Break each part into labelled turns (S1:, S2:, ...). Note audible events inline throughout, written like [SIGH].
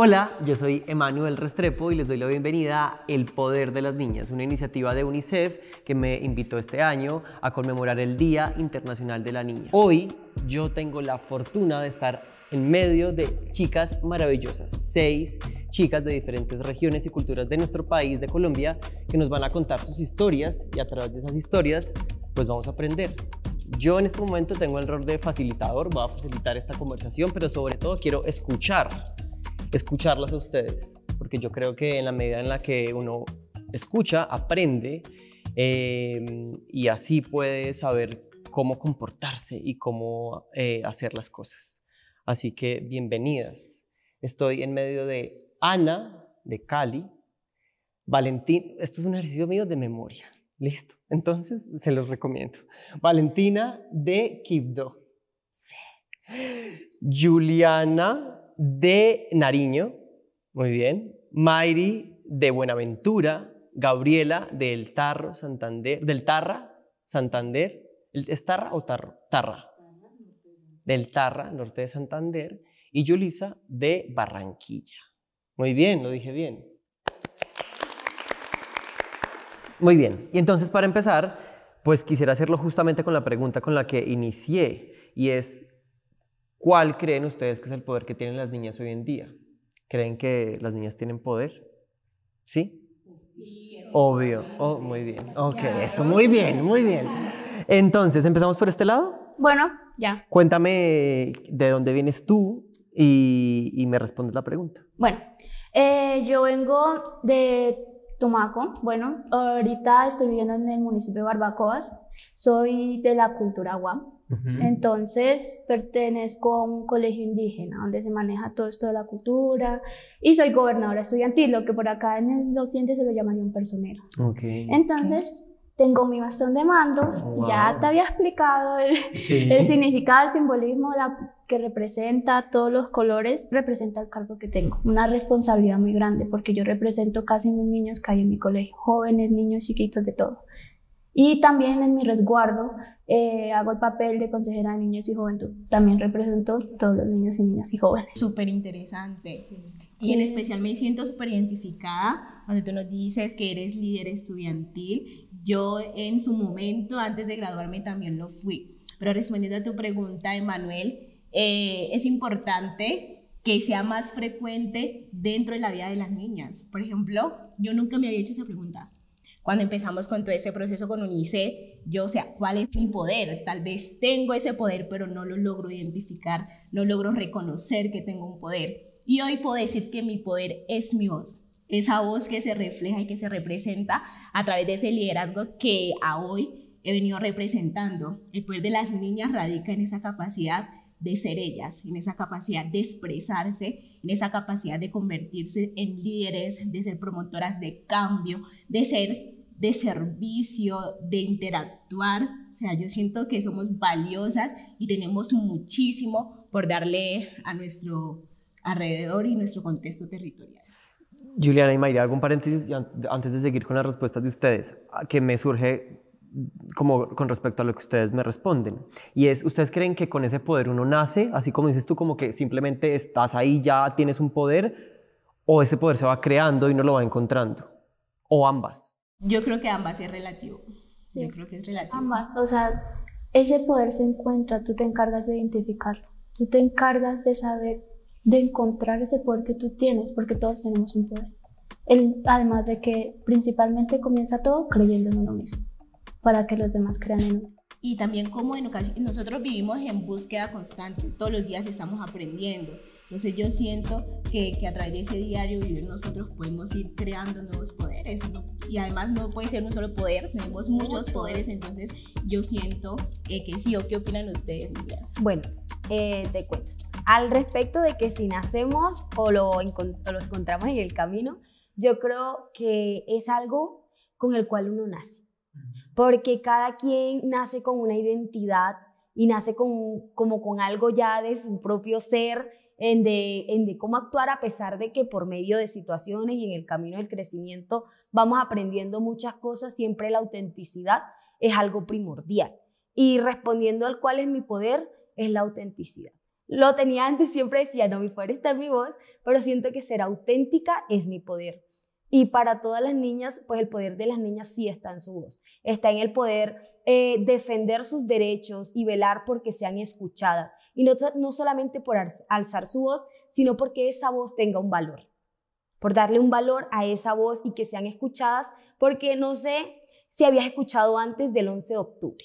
S1: Hola, yo soy Emanuel Restrepo y les doy la bienvenida a El Poder de las Niñas, una iniciativa de UNICEF que me invitó este año a conmemorar el Día Internacional de la Niña. Hoy yo tengo la fortuna de estar en medio de chicas maravillosas, seis chicas de diferentes regiones y culturas de nuestro país, de Colombia, que nos van a contar sus historias y a través de esas historias pues vamos a aprender. Yo en este momento tengo el rol de facilitador, voy a facilitar esta conversación, pero sobre todo quiero escuchar escucharlas a ustedes, porque yo creo que en la medida en la que uno escucha, aprende eh, y así puede saber cómo comportarse y cómo eh, hacer las cosas. Así que bienvenidas. Estoy en medio de Ana, de Cali, Valentín, esto es un ejercicio mío de memoria. Listo. Entonces, se los recomiendo. Valentina de Quibdó. Juliana de Nariño, muy bien. Mayri de Buenaventura, Gabriela del Tarro, Santander, del Tarra, Santander. ¿Es Tarra o Tarro? Tarra. Del Tarra, norte de Santander. Y Yulisa de Barranquilla. Muy bien, lo dije bien. Muy bien. Y entonces, para empezar, pues quisiera hacerlo justamente con la pregunta con la que inicié, y es, ¿Cuál creen ustedes que es el poder que tienen las niñas hoy en día? ¿Creen que las niñas tienen poder? ¿Sí? Sí. Obvio. Oh, muy bien. Ok, eso, muy bien, muy bien. Entonces, ¿empezamos por este lado?
S2: Bueno, ya.
S1: Cuéntame de dónde vienes tú y, me respondes la pregunta.
S2: Bueno, eh, yo vengo de Tumaco. Bueno, ahorita estoy viviendo en el municipio de Barbacoas. Soy de la cultura guam. Entonces pertenezco a un colegio indígena donde se maneja todo esto de la cultura y soy gobernadora estudiantil, lo que por acá en el occidente se lo llamaría un personero. Entonces tengo mi bastón de mando, ya te había explicado el, significado, el simbolismo la, que representa todos los colores, representa el cargo que tengo. Una responsabilidad muy grande porque yo represento casi mil niños que hay en mi colegio, jóvenes, niños, chiquitos, de todo. Y también en mi resguardo eh, hago el papel de consejera de niños y juventud. También represento todos los niños y niñas y jóvenes.
S3: Súper interesante. Y en especial me siento súper identificada cuando tú nos dices que eres líder estudiantil. Yo en su momento, antes de graduarme, también lo fui. Pero respondiendo a tu pregunta, Emanuel, eh, es importante que sea más frecuente dentro de la vida de las niñas. Por ejemplo, yo nunca me había hecho esa pregunta cuando empezamos con todo ese proceso con UNICE, yo, o sea, ¿cuál es mi poder? Tal vez tengo ese poder, pero no lo logro identificar, no logro reconocer que tengo un poder. Y hoy puedo decir que mi poder es mi voz, esa voz que se refleja y que se representa a través de ese liderazgo que a hoy he venido representando. El poder de las niñas radica en esa capacidad de ser ellas, en esa capacidad de expresarse, en esa capacidad de convertirse en líderes, de ser promotoras de cambio, de ser de servicio, de interactuar. O sea, yo siento que somos valiosas y tenemos muchísimo por darle a nuestro alrededor y nuestro contexto territorial.
S1: Juliana y Mayra, algún paréntesis antes de seguir con las respuestas de ustedes, que me surge como con respecto a lo que ustedes me responden. Y es, ¿ustedes creen que con ese poder uno nace, así como dices tú, como que simplemente estás ahí, ya tienes un poder, o ese poder se va creando y no lo va encontrando? ¿O ambas?
S3: Yo creo que ambas es relativo. Yo creo que es relativo.
S2: Ambas, o sea, ese poder se encuentra, tú te encargas de identificarlo, tú te encargas de saber, de encontrar ese poder que tú tienes, porque todos tenemos un poder. El, además de que principalmente comienza todo creyendo en uno mismo, para que los demás crean en uno.
S3: Y también como en nosotros vivimos en búsqueda constante, todos los días estamos aprendiendo. Entonces yo siento que, que, a través de ese diario vivir nosotros podemos ir creando nuevos poderes y además no puede ser un solo poder, tenemos muchos poderes, entonces yo siento eh, que sí, ¿o qué opinan ustedes,
S4: Bueno, eh, te cuento. Al respecto de que si nacemos o lo, o lo encontramos en el camino, yo creo que es algo con el cual uno nace, porque cada quien nace con una identidad y nace con, como con algo ya de su propio ser en de, cómo actuar a pesar de que por medio de situaciones y en el camino del crecimiento vamos aprendiendo muchas cosas, siempre la autenticidad es algo primordial. Y respondiendo al cuál es mi poder, es la autenticidad. lo tenía antes, siempre decía, no, mi poder está en mi voz, pero siento que ser auténtica es mi poder. Y para todas las niñas, pues el poder de las niñas sí está en su voz. Está en el poder eh, defender sus derechos y velar porque sean escuchadas. Y no, no solamente por alzar su voz, sino porque esa voz tenga un valor. Por darle un valor a esa voz y que sean escuchadas, porque no sé si habías escuchado antes del 11 de octubre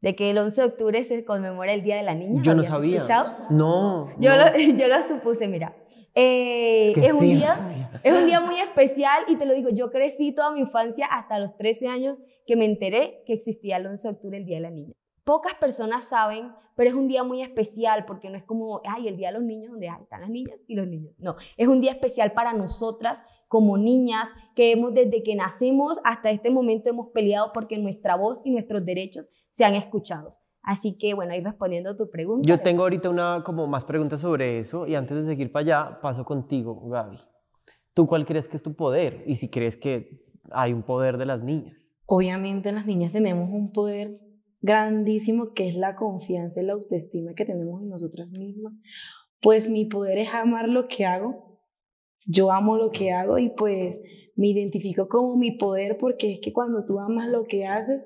S4: de que el 11 de octubre se conmemora el Día de la Niña.
S1: Yo no sabía.
S4: Escuchado?
S1: No.
S4: Yo, Lo, [LAUGHS] yo lo supuse, mira. Eh, es, un día, es un día muy especial y te lo digo, yo crecí toda mi infancia hasta los 13 años que me enteré que existía el 11 de octubre, el Día de la Niña. Pocas personas saben, pero es un día muy especial porque no es como, ay, el Día de los Niños, donde están las niñas y los niños. No, es un día especial para nosotras como niñas que hemos desde que nacimos hasta este momento hemos peleado porque nuestra voz y nuestros derechos se han escuchado. Así que bueno, ahí respondiendo a tu pregunta.
S1: Yo tengo ahorita una como más preguntas sobre eso y antes de seguir para allá, paso contigo, Gaby. ¿Tú cuál crees que es tu poder y si crees que hay un poder de las niñas?
S5: Obviamente las niñas tenemos un poder grandísimo que es la confianza y la autoestima que tenemos en nosotras mismas. Pues mi poder es amar lo que hago. Yo amo lo que hago y pues me identifico como mi poder porque es que cuando tú amas lo que haces,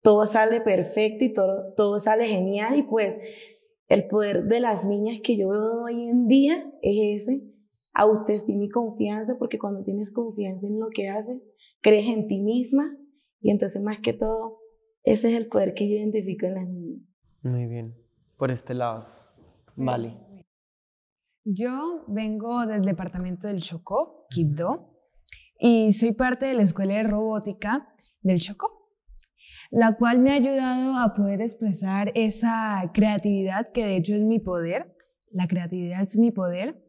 S5: todo sale perfecto y todo, todo sale genial y pues el poder de las niñas que yo veo hoy en día es ese, autoestima y confianza, porque cuando tienes confianza en lo que haces, crees en ti misma y entonces más que todo, ese es el poder que yo identifico en las niñas.
S1: Muy bien, por este lado. Vale.
S6: Yo vengo del departamento del Chocó, Quibdó, y soy parte de la escuela de robótica del Chocó la cual me ha ayudado a poder expresar esa creatividad que de hecho es mi poder, la creatividad es mi poder,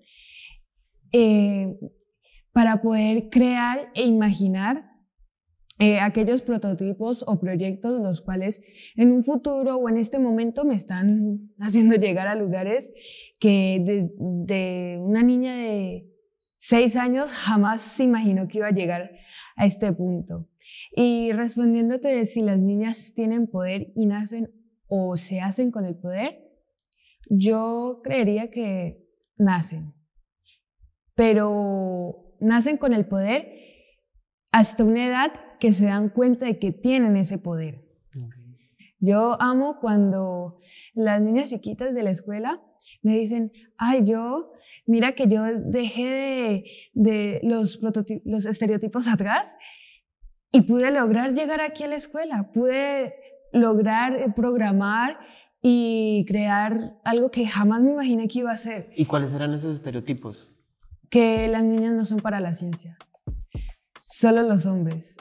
S6: eh, para poder crear e imaginar eh, aquellos prototipos o proyectos los cuales en un futuro o en este momento me están [LAUGHS] haciendo llegar a lugares que desde una niña de seis años jamás se imaginó que iba a llegar a este punto. Y respondiéndote si las niñas tienen poder y nacen o se hacen con el poder, yo creería que nacen, pero nacen con el poder hasta una edad que se dan cuenta de que tienen ese poder. Yo amo cuando las niñas chiquitas de la escuela me dicen, ay, yo, mira que yo dejé de, de los, los estereotipos [LAUGHS] atrás y pude lograr llegar aquí a la escuela, pude lograr eh, programar y crear algo que jamás me imaginé que iba a hacer.
S1: ¿Y cuáles eran esos estereotipos?
S6: Que las niñas no son para la ciencia, solo los hombres.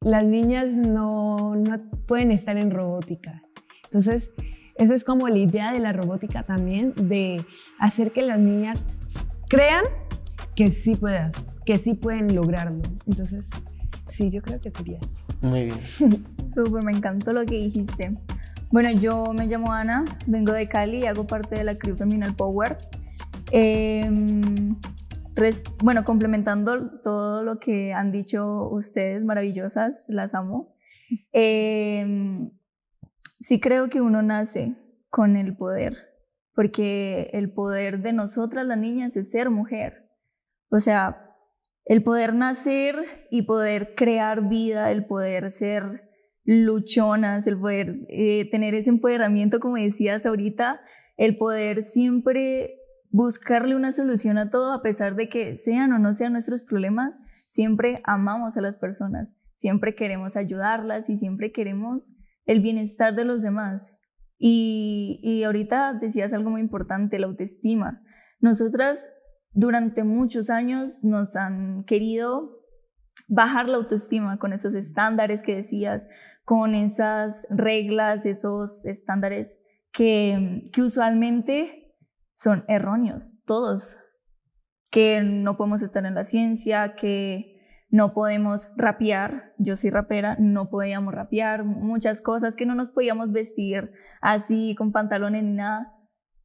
S6: Las niñas no, no pueden estar en robótica. Entonces, esa es como la idea de la robótica también, de hacer que las niñas crean que sí puedas, que sí pueden lograrlo. Entonces, Sí, yo creo que sería así.
S1: Muy bien. [LAUGHS]
S7: Súper, me encantó lo que dijiste. Bueno, yo me llamo Ana, vengo de Cali y hago parte de la crew Feminal Power. Em, bueno, complementando todo lo que han dicho ustedes, maravillosas, las amo. Em, sí creo que uno nace con el poder, porque el poder de nosotras las niñas es ser mujer. O sea, el poder nacer y poder crear vida, el poder ser luchonas, el poder eh, tener ese empoderamiento, como decías ahorita, el poder siempre buscarle una solución a todo, a pesar de que sean o no sean nuestros problemas, siempre amamos a las personas, siempre queremos ayudarlas y siempre queremos el bienestar de los demás. Y, y ahorita decías algo muy importante, la autoestima. Nosotras durante muchos años nos han querido bajar la autoestima con esos estándares que decías, con esas reglas, esos estándares que, que usualmente son erróneos, todos, que no podemos estar en la ciencia, que no podemos rapear, yo soy rapera, no podíamos rapear, muchas cosas, que no nos podíamos vestir así con pantalones ni nada.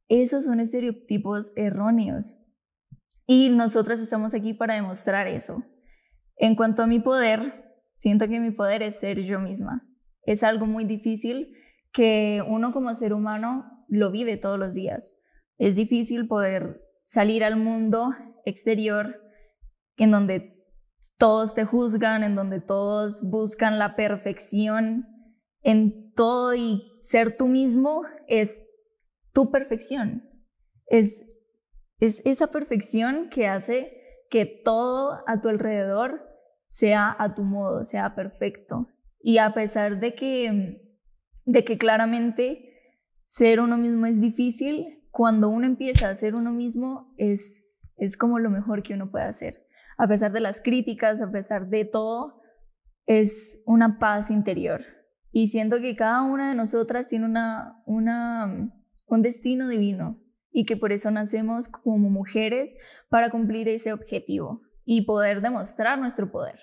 S7: Esos son estereotipos erróneos y nosotras estamos aquí para demostrar eso. En cuanto a mi poder, siento que mi poder es ser yo misma. Es algo muy difícil que uno como ser humano lo vive todos los días. Es difícil poder salir al mundo exterior en donde todos te juzgan, en donde todos buscan la perfección en todo y ser tú mismo es tu perfección. Es, es esa perfección que hace que todo a tu alrededor sea a tu modo, sea perfecto. Y a pesar de que, de que claramente ser uno mismo es difícil, cuando uno empieza a ser uno mismo es, es como lo mejor que uno puede hacer. A pesar de las críticas, a pesar de todo, es una paz interior. Y siento que cada una de nosotras tiene una, una, un destino divino y que por eso nacemos como mujeres para cumplir ese objetivo y poder demostrar nuestro poder.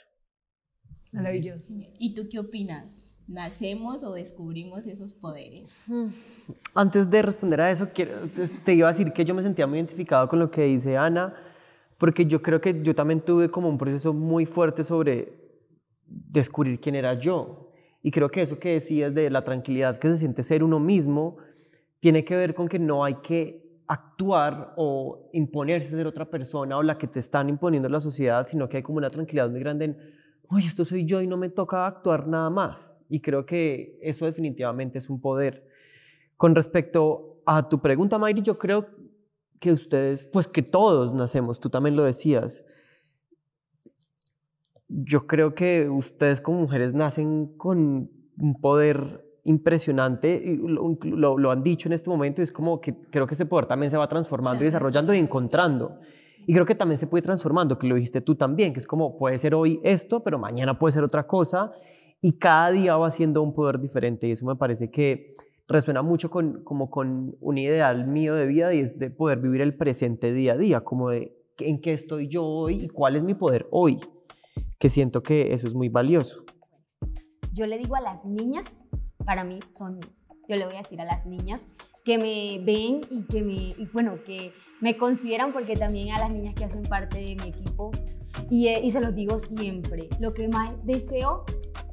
S6: Maravilloso.
S3: ¿Y tú qué opinas? ¿Nacemos o descubrimos esos poderes? [LAUGHS]
S1: Antes de responder a eso, te iba a decir que yo me sentía muy identificado con lo que dice Ana, porque yo creo que yo también tuve como un proceso muy fuerte sobre descubrir quién era yo. Y creo que eso que decías de la tranquilidad que se siente ser uno mismo, tiene que ver con que no hay que actuar o imponerse ser otra persona o la que te están imponiendo la sociedad, sino que hay como una tranquilidad muy grande en, oye, esto soy yo y no me toca actuar nada más. Y creo que eso definitivamente es un poder. Con respecto a tu pregunta, Mayri, yo creo que ustedes, pues que todos nacemos, tú también lo decías. Yo creo que ustedes como mujeres nacen con un poder impresionante, y lo, lo, han dicho en este momento, y es como que creo que ese poder también se va transformando y desarrollando y encontrando. Y creo que también se puede transformando, que lo dijiste tú también, que es como puede ser hoy esto, pero mañana puede ser otra cosa, y cada día va siendo un poder diferente, y eso me parece que resuena mucho con, como con un ideal mío de vida, y es de poder vivir el presente día a día, como de en qué estoy yo hoy y cuál es mi poder hoy, que siento que eso es muy valioso.
S4: Yo le digo a las niñas para mí son, yo le voy a decir a las niñas que me ven y que me, bueno, que me consideran porque también a las niñas que hacen parte de mi equipo y, eh, y se los digo siempre, lo que más deseo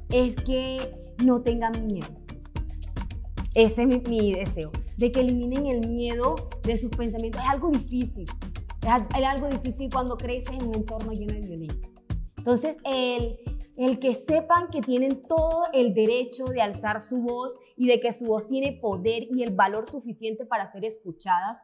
S4: es que no tengan miedo. Ese es mi, mi, deseo, de que eliminen el miedo de sus pensamientos. Es algo difícil, es algo difícil cuando creces en un entorno lleno de violencia. Entonces, el el que sepan que tienen todo el derecho de alzar su voz y de que su voz tiene poder y el valor suficiente para ser escuchadas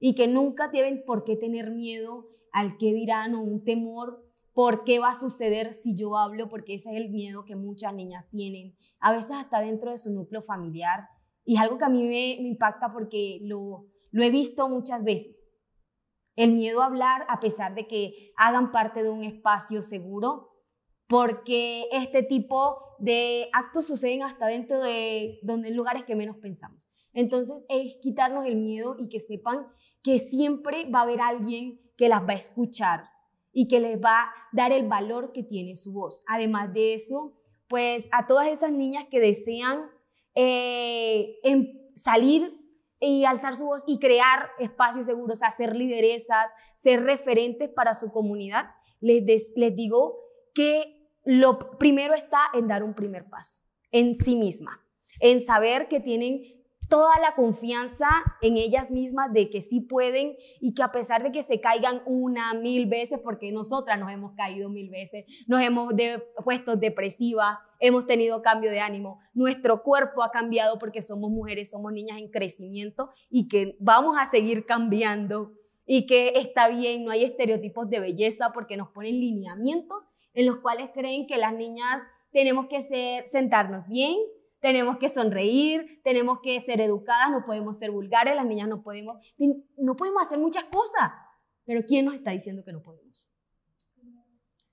S4: y que nunca deben por qué tener miedo al qué dirán o un temor por qué va a suceder si yo hablo, porque ese es el miedo que muchas niñas tienen, a veces hasta dentro de su núcleo familiar. Y es algo que a mí me, impacta porque lo, lo he visto muchas veces. El miedo a hablar a pesar de que hagan parte de un espacio seguro, porque este tipo de actos suceden hasta dentro de donde, lugares que menos pensamos. Entonces es quitarnos el miedo y que sepan que siempre va a haber alguien que las va a escuchar y que les va a dar el valor que tiene su voz. Además de eso, pues a todas esas niñas que desean eh, em, salir y alzar su voz y crear espacios seguros, hacer lideresas, ser referentes para su comunidad, les, les digo que lo primero está en dar un primer paso en sí misma, en saber que tienen toda la confianza en ellas mismas de que sí pueden y que a pesar de que se caigan una, mil veces, porque nosotras nos hemos caído mil veces, nos hemos puesto depresivas, hemos tenido cambio de ánimo, nuestro cuerpo ha cambiado porque somos mujeres, somos niñas en crecimiento y que vamos a seguir cambiando y que está bien, no hay estereotipos de belleza porque nos ponen lineamientos en los cuales creen que las niñas tenemos que sentarnos bien, tenemos que sonreír, tenemos que ser educadas, no podemos ser vulgares, las niñas no podemos, no podemos hacer muchas cosas. Pero ¿quién nos está diciendo que no podemos?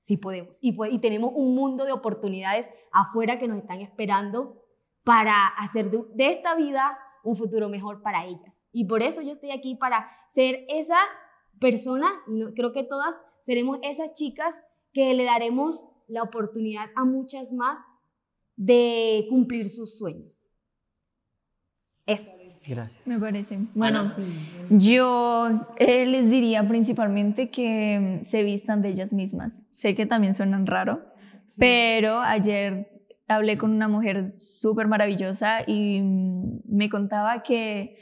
S4: Sí podemos. Y, tenemos un mundo de oportunidades afuera que nos están esperando para hacer de, de esta vida un futuro mejor para ellas. Y por eso yo estoy aquí para ser esa persona, no, creo que todas seremos esas chicas que le daremos la oportunidad a muchas más de cumplir sus sueños. Eso.
S1: Gracias.
S7: Me parece. Bueno, yo eh, les diría principalmente que mm, se vistan de ellas mismas. Sé que también suenan raro, pero ayer hablé con una mujer súper maravillosa y mm, me contaba que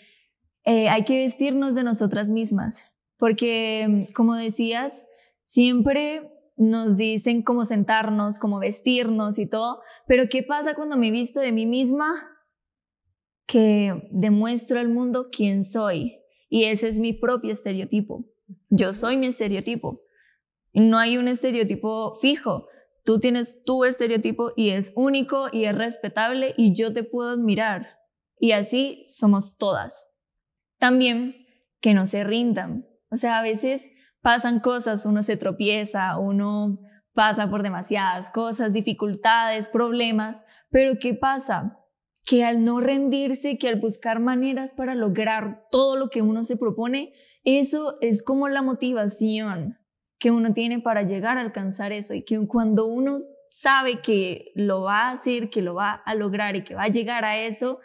S7: eh, hay que vestirnos de nosotras mismas, porque como decías, siempre nos dicen cómo sentarnos, cómo vestirnos y todo, pero ¿qué pasa cuando me visto de mí misma? Que demuestro al mundo quién soy y ese es mi propio estereotipo. Yo soy mi estereotipo. No hay un estereotipo fijo. Tú tienes tu estereotipo y es único y es respetable y yo te puedo admirar. Y así somos todas. También que no se rindan. O sea, a veces pasan cosas, uno se tropieza, uno pasa por demasiadas cosas, dificultades, problemas, pero ¿qué pasa? Que al no rendirse, que al buscar maneras para lograr todo lo que uno se propone, eso es como la motivación que uno tiene para llegar a alcanzar eso y que cuando uno sabe que lo va a hacer, que lo va a lograr y que va a llegar a eso,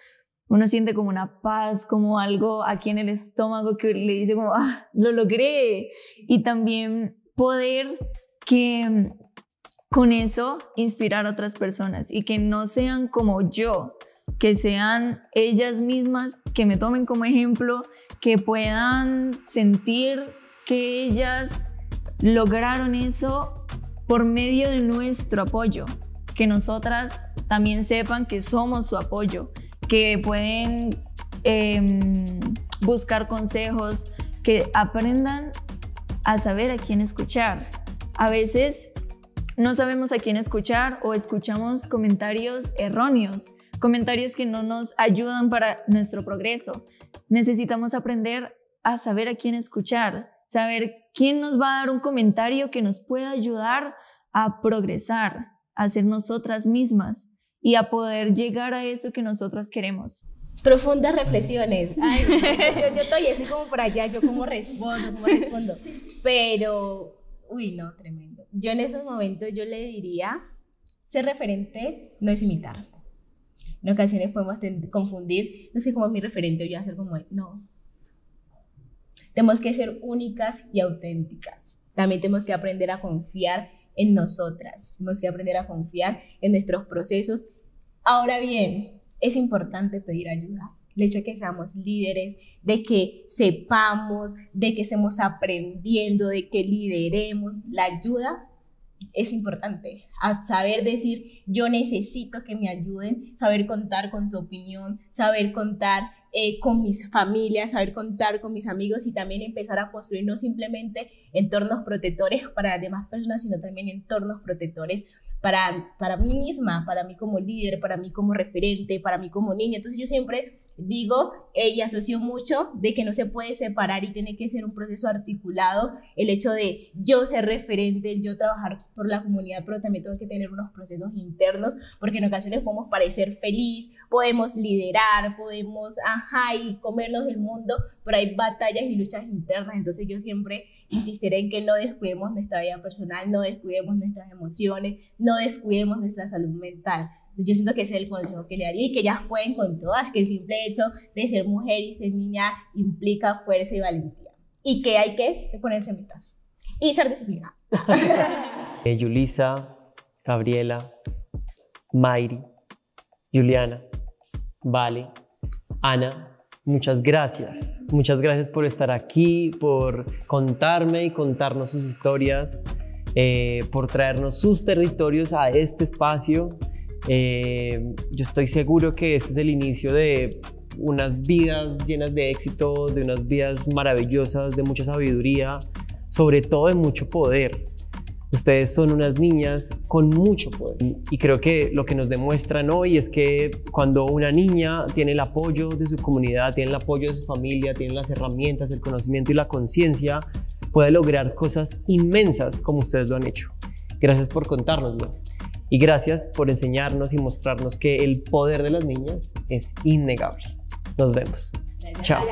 S7: uno siente como una paz, como algo aquí en el estómago que le dice como, ah, lo logré. Y también poder que con eso inspirar a otras personas y que no sean como yo, que sean ellas mismas, que me tomen como ejemplo, que puedan sentir que ellas lograron eso por medio de nuestro apoyo, que nosotras también sepan que somos su apoyo, que pueden em, buscar consejos, que aprendan a saber a quién escuchar. A veces no sabemos a quién escuchar o escuchamos comentarios erróneos, comentarios que no nos ayudan para nuestro progreso. Necesitamos aprender a saber a quién escuchar, saber quién nos va a dar un comentario que nos pueda ayudar a progresar, a ser nosotras mismas y a poder llegar a eso que nosotros queremos.
S3: Profundas reflexiones. [LAUGHS] Ay, yo, estoy así como por allá, yo como respondo, como respondo. Pero, uy, no, tremendo. Yo en esos momentos yo le diría, ser referente no es imitar. En ocasiones podemos confundir, no sé cómo es mi referente, yo voy a ser como él. No. Tenemos que ser únicas y auténticas. También tenemos que aprender a confiar en nosotras. Tenemos que aprender a confiar en nuestros procesos. Ahora bien, es importante pedir ayuda. El hecho de que seamos líderes, de que sepamos, de que estemos aprendiendo, de que lideremos, la ayuda es importante. A saber decir, yo necesito que me ayuden, saber contar con tu opinión, saber contar eh, con mis familias, saber contar con mis amigos y también empezar a construir no simplemente entornos protectores para las demás personas, sino también entornos protectores para, para mí misma, para mí como líder, para mí como referente, para mí como niña. Entonces yo siempre digo y asocio mucho de que no se puede separar y tiene que ser un proceso articulado el hecho de yo ser referente, yo trabajar por la comunidad, pero también tengo que tener unos procesos internos porque en ocasiones podemos parecer feliz, podemos liderar, podemos, ajá, y comernos el mundo, pero hay batallas y luchas internas, entonces yo siempre insistiré en que no descuidemos nuestra vida personal, no descuidemos nuestras emociones, no descuidemos nuestra salud mental yo siento que ese es el consejo que le daría y que ellas pueden con todas, que el simple hecho de ser mujer y ser niña implica fuerza y valentía. Y que hay que ponerse caso. Y ser disciplinada. [LAUGHS]
S1: eh, Yulisa, Gabriela, Mayri, Juliana, Vale, Ana, muchas gracias. Muchas gracias por estar aquí, por contarme y contarnos sus historias, eh, por traernos sus territorios a este espacio eh, yo estoy seguro que este es el inicio de unas vidas llenas de éxito, de unas vidas maravillosas, de mucha sabiduría, sobre todo de mucho poder. Ustedes son unas niñas con mucho poder y creo que lo que nos demuestran hoy es que cuando una niña tiene el apoyo de su comunidad, tiene el apoyo de su familia, tiene las herramientas, el conocimiento y la conciencia, puede lograr cosas inmensas como ustedes lo han hecho. Gracias por contárnoslo. Y gracias por enseñarnos y mostrarnos que el poder de las niñas es innegable. Nos vemos. Chao.